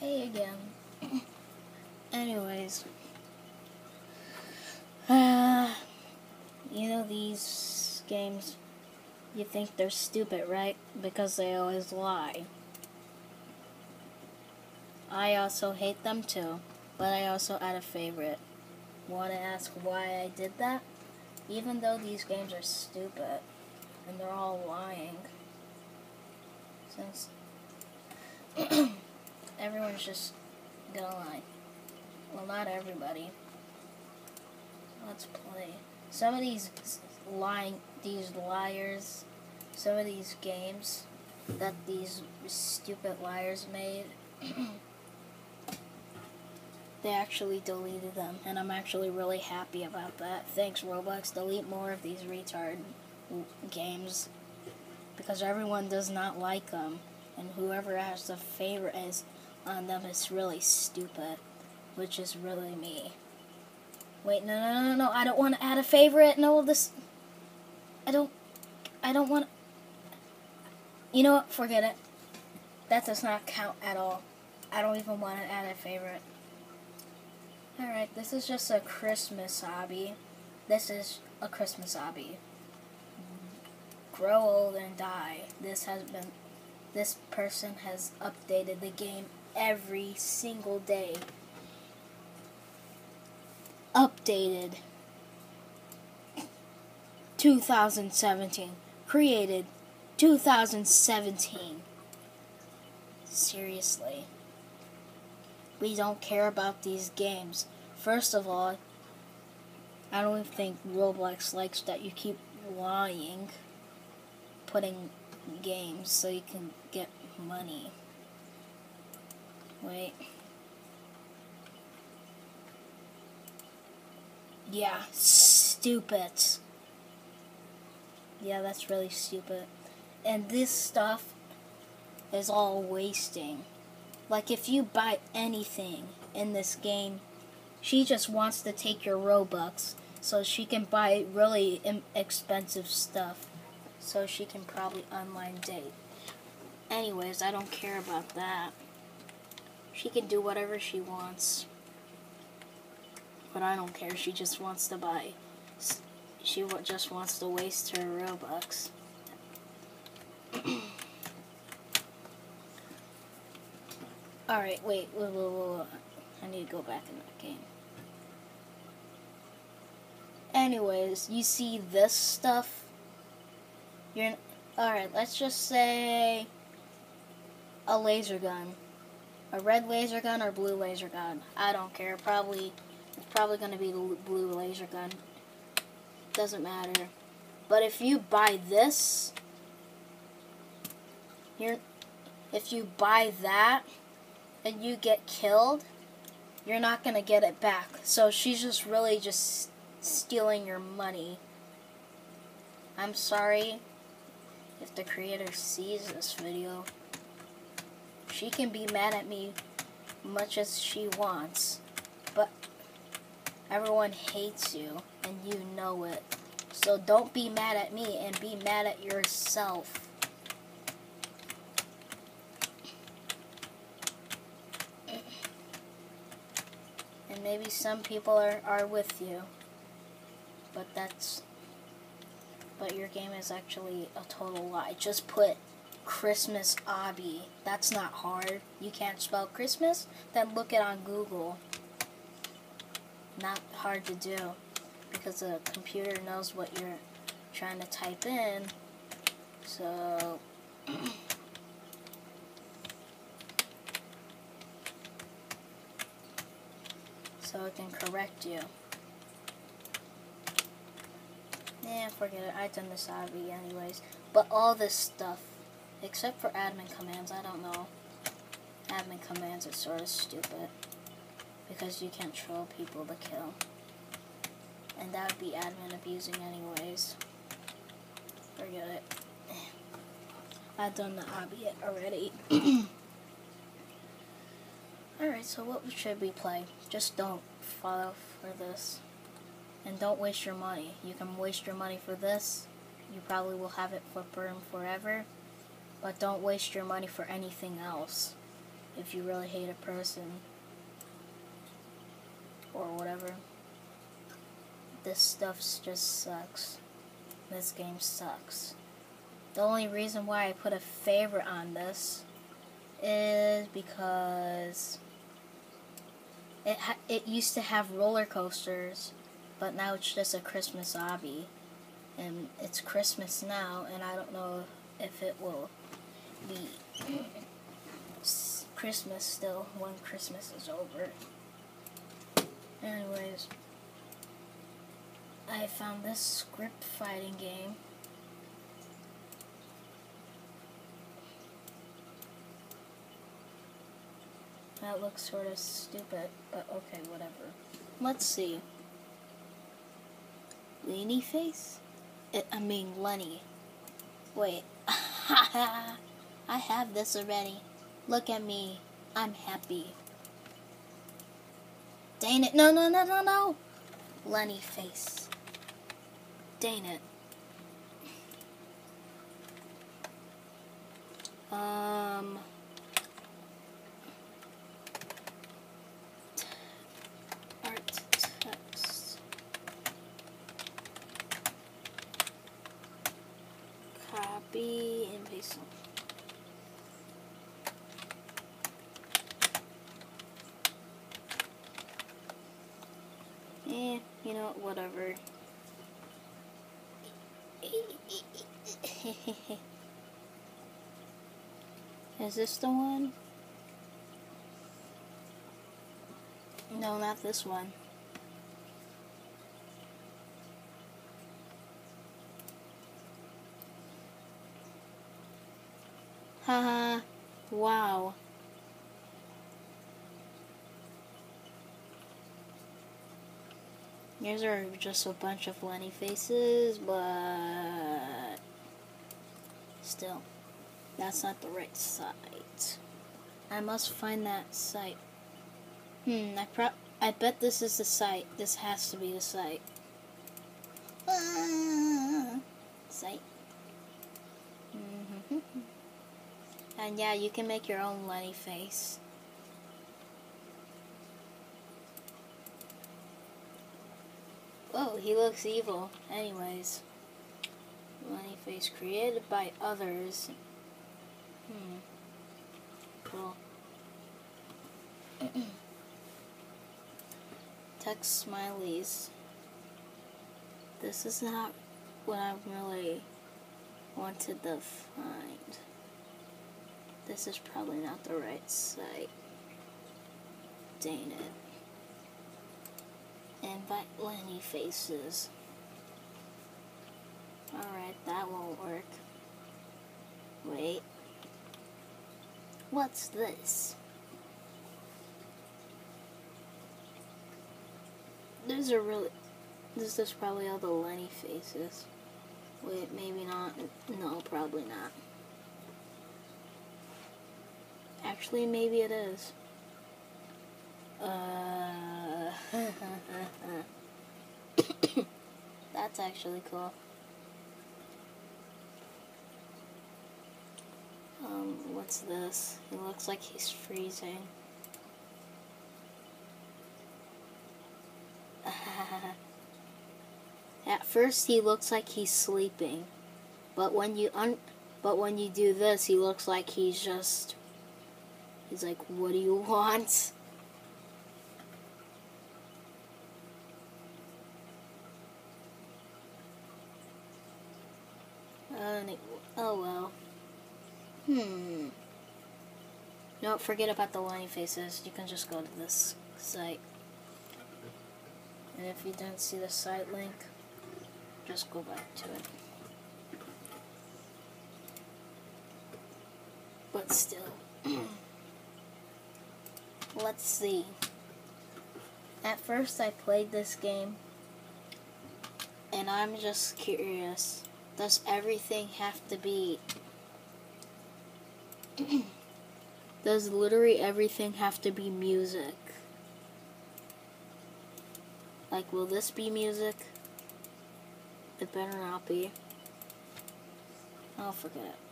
Hey again. Anyways. Uh, you know these games, you think they're stupid, right? Because they always lie. I also hate them too, but I also add a favorite. Want to ask why I did that? Even though these games are stupid, and they're all lying. Since everyone's just gonna lie. Well, not everybody. Let's play. Some of these lying, these liars, some of these games that these stupid liars made, they actually deleted them, and I'm actually really happy about that. Thanks, Roblox. Delete more of these retard games because everyone does not like them, and whoever has the favorite is on them is really stupid, which is really me. Wait, no, no, no, no, I don't want to add a favorite. No, this, I don't, I don't want. You know what? Forget it. That does not count at all. I don't even want to add a favorite. Alright, this is just a Christmas obby. This is a Christmas obby. Grow old and die. This has been, this person has updated the game every single day. Updated. 2017. Created 2017. Seriously. We don't care about these games. First of all, I don't think Roblox likes that you keep lying, putting games so you can get money. Wait. Yeah, stupid. Yeah, that's really stupid. And this stuff is all wasting. Like, if you buy anything in this game, she just wants to take your Robux so she can buy really expensive stuff so she can probably online date. Anyways, I don't care about that. She can do whatever she wants. But I don't care. She just wants to buy. She just wants to waste her Robux. Alright, wait, wait, wait, wait, I need to go back in that game. Anyways, you see this stuff? You're alright, let's just say a laser gun a red laser gun or blue laser gun. I don't care. Probably it's probably going to be the blue laser gun. Doesn't matter. But if you buy this, you're if you buy that and you get killed, you're not going to get it back. So she's just really just stealing your money. I'm sorry if the creator sees this video. She can be mad at me much as she wants, but everyone hates you, and you know it. So don't be mad at me and be mad at yourself. And maybe some people are, are with you, but that's, but your game is actually a total lie. Just put Christmas obby. That's not hard. You can't spell Christmas? Then look it on Google. Not hard to do because the computer knows what you're trying to type in. So so it can correct you. Yeah, forget it. I've done this obby anyways. But all this stuff Except for admin commands, I don't know. Admin commands are sort of stupid. Because you can't troll people to kill. And that would be admin abusing anyways. Forget it. I've done the obby already. Alright, so what should we play? Just don't follow for this. And don't waste your money. You can waste your money for this. You probably will have it for burn forever but don't waste your money for anything else. if you really hate a person or whatever. This stuff just sucks. This game sucks. The only reason why I put a favorite on this is because it it used to have roller coasters, but now it's just a Christmas obby, and it's Christmas now, and I don't know if it will be Christmas still when Christmas is over. Anyways, I found this script fighting game. That looks sort of stupid, but okay, whatever. Let's see. Lenny face? I mean, Lenny. Wait. I have this already. Look at me. I'm happy. Dang it. No, no, no, no, no. Lenny face. Dang it. Um... Art text. Copy and paste. Eh, you know, whatever. Is this the one? No, not this one. Haha, wow. These are just a bunch of Lenny faces, but still, that's not the right site. I must find that site. Hmm, I pro I bet this is the site. This has to be the site. Ah, site. Mm -hmm. And yeah, you can make your own Lenny face. Oh, he looks evil. Anyways. Lenny face created by others. Hmm. Cool. Text smileys. This is not what I really wanted to find. This is probably not the right site. Dang it. Invite Lenny faces. Alright, that won't work. Wait. What's this? These are really... This is probably all the Lenny faces. Wait, maybe not. No, probably not. Actually, maybe it is. Uh, that's actually cool. Um, what's this? He looks like he's freezing. At first he looks like he's sleeping. But when you un but when you do this, he looks like he's just he's like, "What do you want?" Oh well. Hmm. Don't forget about the line faces. You can just go to this site. And if you don't see the site link, just go back to it. But still. Let's see. At first I played this game and I'm just curious does everything have to be... Does literally everything have to be music? Like, will this be music? It better not be. I'll forget it.